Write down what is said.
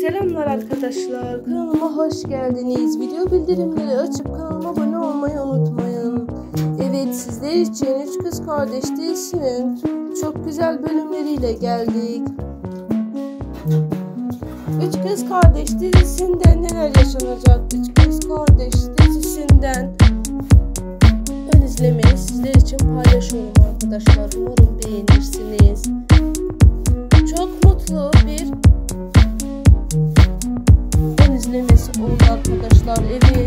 Selamlar arkadaşlar. Kanalıma hoş geldiniz. Video bildirimleri açıp kanalıma abone olmayı unutmayın. Evet sizler için Üç Kız Kardeş dizisinin çok güzel bölümleriyle geldik. Üç Kız Kardeş dizisinde neler yaşanacak? Üç Kız Kardeş dizisinden ön izlemeyi sizler için paylaşıyorum arkadaşlar. Umarım beğenirsiniz. oldu arkadaşlar. Evet.